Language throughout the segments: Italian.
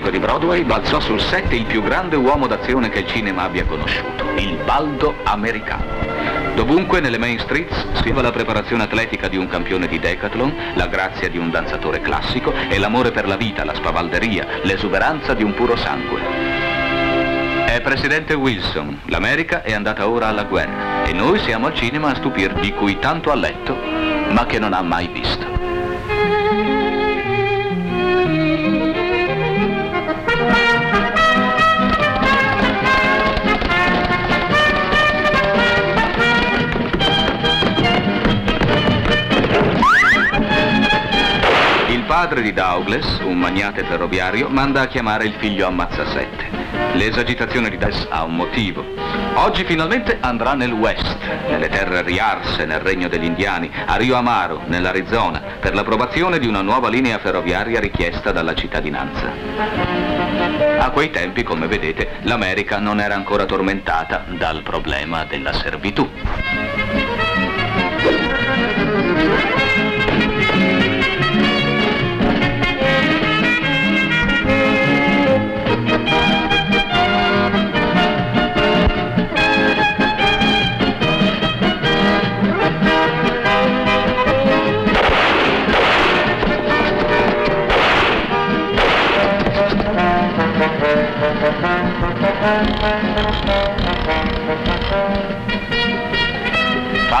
palcoscenico di Broadway balzò sul set il più grande uomo d'azione che il cinema abbia conosciuto, il baldo americano. Dovunque nelle main streets si la preparazione atletica di un campione di decathlon, la grazia di un danzatore classico e l'amore per la vita, la spavalderia, l'esuberanza di un puro sangue. È presidente Wilson, l'America è andata ora alla guerra e noi siamo al cinema a stupir di cui tanto ha letto, ma che non ha mai visto. Padre di Douglas, un magnate ferroviario, manda a chiamare il figlio ammazzasette. L'esagitazione di Des ha un motivo. Oggi finalmente andrà nel West, nelle terre riarse, nel regno degli indiani, a Rio Amaro, nell'Arizona, per l'approvazione di una nuova linea ferroviaria richiesta dalla cittadinanza. A quei tempi, come vedete, l'America non era ancora tormentata dal problema della servitù.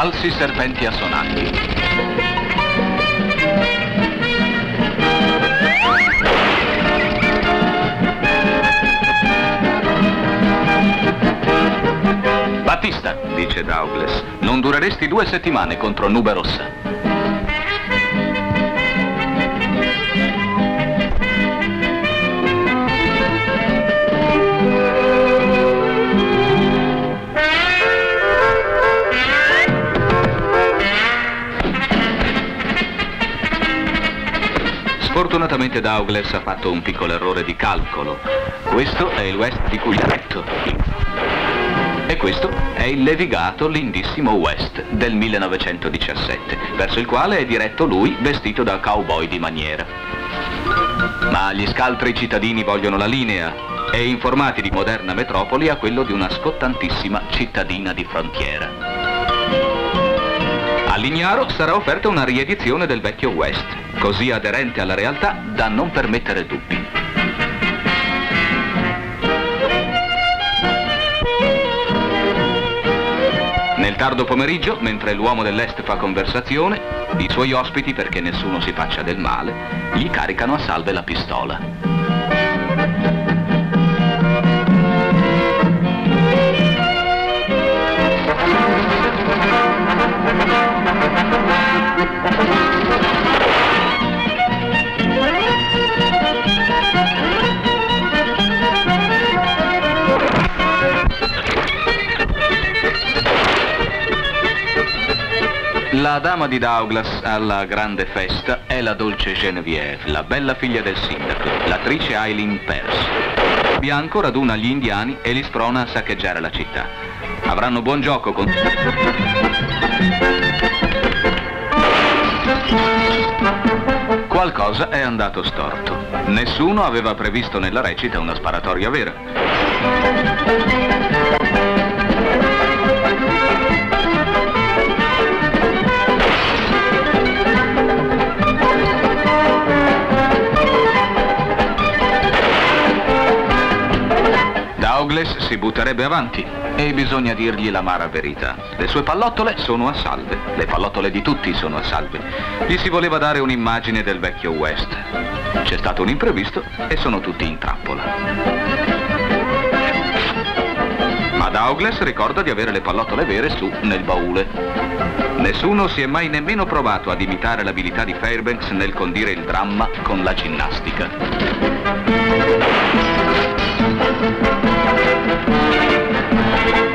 Falsi serpenti assonanti. Battista, dice Douglas, non dureresti due settimane contro Nube Rossa. Sfortunatamente Douglas ha fatto un piccolo errore di calcolo. Questo è il West di cui ha letto. E questo è il levigato lindissimo West del 1917, verso il quale è diretto lui vestito da cowboy di maniera. Ma gli scaltri cittadini vogliono la linea e informati di moderna metropoli a quello di una scottantissima cittadina di frontiera. All'Ignaro sarà offerta una riedizione del vecchio West, così aderente alla realtà da non permettere dubbi. Nel tardo pomeriggio, mentre l'uomo dell'Est fa conversazione, i suoi ospiti, perché nessuno si faccia del male, gli caricano a salve la pistola. La dama di Douglas alla grande festa è la dolce Genevieve, la bella figlia del sindaco, l'attrice Eileen Pearce. Bianco raduna gli indiani e li sprona a saccheggiare la città. Avranno buon gioco con... Qualcosa è andato storto. Nessuno aveva previsto nella recita una sparatoria vera. Douglas si butterebbe avanti e bisogna dirgli l'amara verità. Le sue pallottole sono a salve, le pallottole di tutti sono a salve. Gli si voleva dare un'immagine del vecchio West. C'è stato un imprevisto e sono tutti in trappola. Ma Douglas ricorda di avere le pallottole vere su nel baule. Nessuno si è mai nemmeno provato ad imitare l'abilità di Fairbanks nel condire il dramma con la ginnastica. Thank you.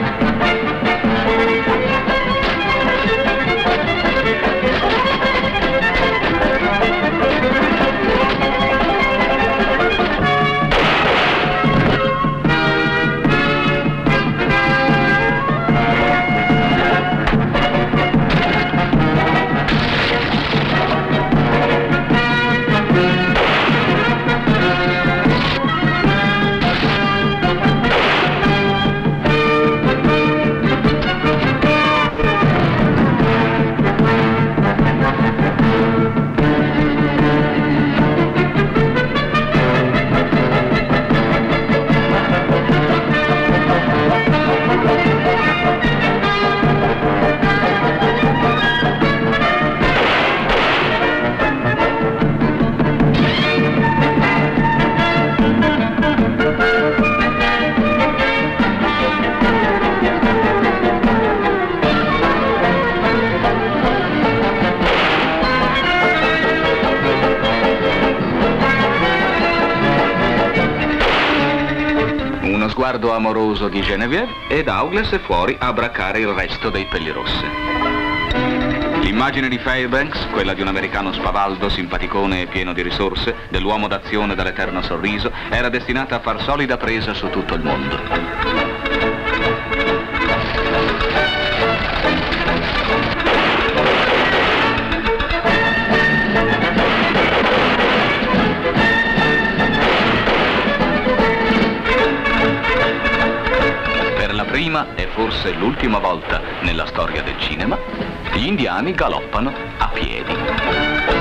Sguardo amoroso di Genevieve e Douglas è fuori a braccare il resto dei pellirosse. L'immagine di Fairbanks, quella di un americano spavaldo, simpaticone e pieno di risorse, dell'uomo d'azione dall'eterno sorriso, era destinata a far solida presa su tutto il mondo. Prima e forse l'ultima volta nella storia del cinema, gli indiani galoppano a piedi.